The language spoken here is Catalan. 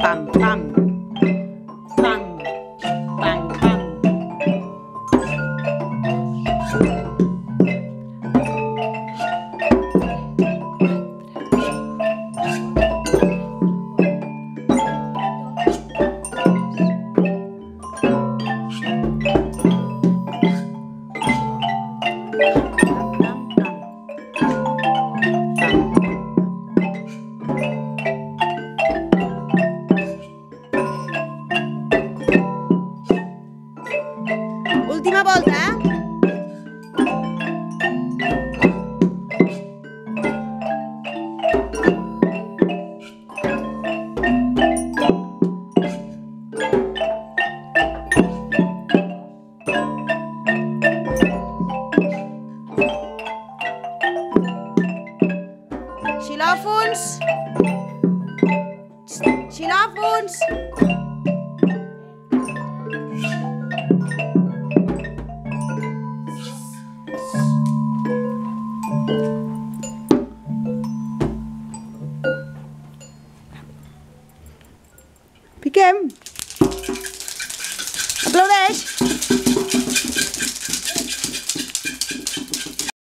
pam, pam. Última volta, eh? Xilòfons. Xilòfons. game.